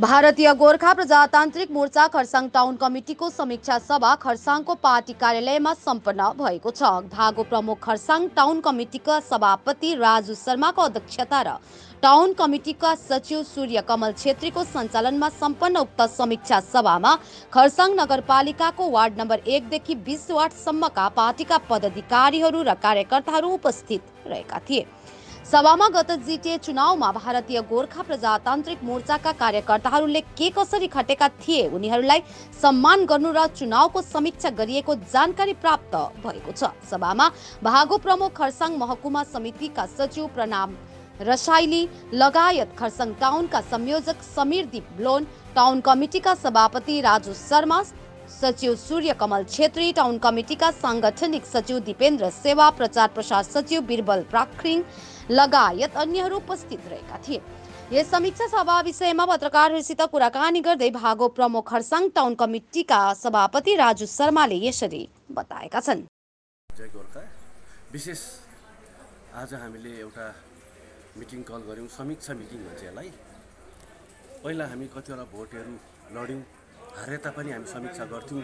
भारतीय गोर्खा प्रजातान्त्रिक मोर्चा खरसाङ टाउन कमिटीको समीक्षा सभा खरसाङको पार्टी कार्यालयमा सम्पन्न भएको छ। भागो प्रमुख खरसाङ टाउन कमिटीका सभापति राजु शर्माको अध्यक्षता र टाउन कमिटीका सचिव सूर्य कमल छेत्रीको सञ्चालनमा सम्पन्न उक्त समीक्षा सभामा खरसाङ नगरपालिकाको वार्ड नम्बर एकदेखि बिस वार्डसम्मका पार्टीका पदाधिकारीहरू र कार्यकर्ताहरू उपस्थित रहेका थिए। सभामा गत जिटिए चुनावमा भारतीय गोर्खा प्रजातान्त्रिक मोर्चाका कार्यकर्ताहरूले के कसरी खटेका थिए उनीहरूलाई सम्मान गर्नु र चुनावको समीक्षा गरिएको जानकारी प्राप्त भएको छ। सभामा भागो प्रमुख खरसाङ महकुमा समितिका सचिव प्रणाम रसाइली लगायत खरसाङ टाउनका संयोजक समीर दीप ब्लोन टाउन कमिटीका सभापति राजु शर्मा सचिव सूर्य कमल छेत्री टाउन कमिटीका साङ्गठनिक सचिव दिपेन्द्र सेवा प्रचार प्रसार सचिव बिरबल प्राख्रिङ लगायत अन्यहरू उपस्थित रहेका थिए। यस समीक्षा सभा विषयमा पत्रकारहरूसित कुराकानी गर्दै भागो प्रमुख खरसाङ टाउन कमिटीका सभापति राजु शर्माले यसरी बताएका छन्। विशेष आज हामीले एउटा मिटिङ कल गऱ्यौँ समीक्षा मिटिङ भन्छ यसलाई। पहिला हामी कतिवटा भोटहरू लड्यौँ। हारे तापनि हामी समीक्षा गर्थ्यौँ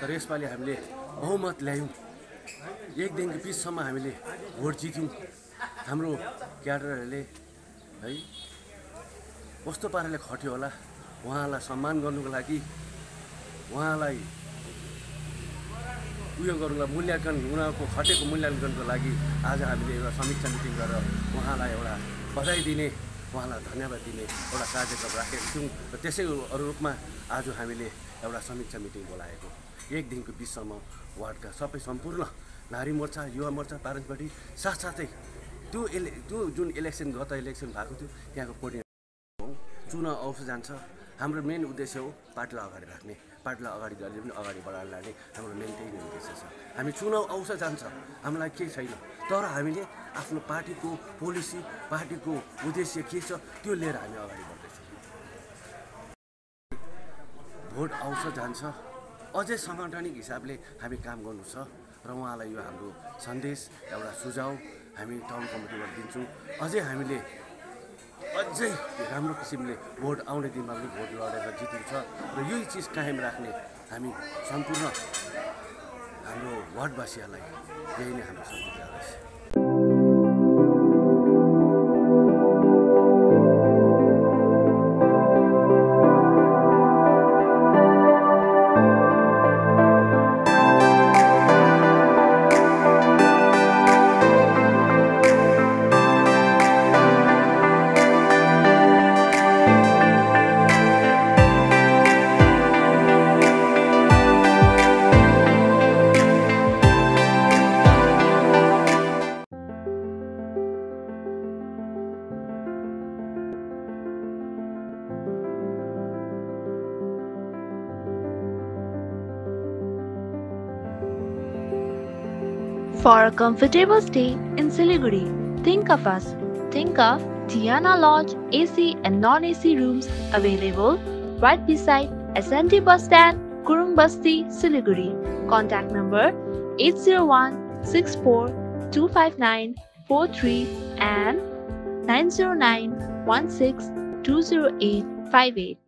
तर यसपालि हामीले बहुमत ल्यायौँ। एकदेखिको बिससम्म हामीले भोट जित्यौँ। हाम्रो क्याडरहरूले है कस्तो पाराले खट्यो होला। उहाँलाई सम्मान गर्नुको लागि उहाँलाई उयो गर्नुको मूल्याङ्कन उनीहरूको खटेको मूल्याङ्कनको लागि आज हामीले एउटा समीक्षा मिटिङ गरेर उहाँलाई एउटा बधाई दिने उहाँलाई धन्यवाद दिने एउटा कार्यक्रम राखेका थियौँ र त्यसै रूपमा आज हामीले एउटा समीक्षा मिटिङ बोलाएको एकदेखिको बिससम्म वार्डका सबै सम्पूर्ण नारी मोर्चा युवा मोर्चा प्यारेन्ट्स साथसाथै त्यो इले त्यो जुन इलेक्सन गत इलेक्सन भएको थियो त्यहाँको कोर्डिनेटर चुनाव आउँछ जान्छ। हाम्रो मेन उद्देश्य हो पार्टीलाई अगाडि राख्ने। पार्टीलाई अगाडि जहिले पनि अगाडि बढाएर लाने हाम्रो मेन त्यही नै उद्देश्य छ। हामी चुनाव आउँछ जान्छ हामीलाई केही छैन। तर हामीले आफ्नो पार्टीको पोलिसी पार्टीको उद्देश्य के छ त्यो लिएर हामी अगाडि बढ्दैछौँ। भोट आउँछ जान्छ। अझै साङ्गठनिक हिसाबले हामी काम गर्नु छ र उहाँलाई यो हाम्रो सन्देश एउटा सुझाव हामी टाउन कमिटीबाट दिन्छौँ। अझै हामीले अझै राम्रो किसिमले भोट आउने दिनमा पनि भोट लडेर जितिन्छ र यही चिज कायम राख्ने हामी सम्पूर्ण हाम्रो वार्डवासीहरूलाई यही नै हाम्रो सन्देश For a comfortable stay in Siliguri, think of us. Think of Tiana Lodge AC and non-AC rooms available right beside SNT bus stand, Kurung Basti, Siliguri. Contact number 801 64 259 43 and 909 16 208 58.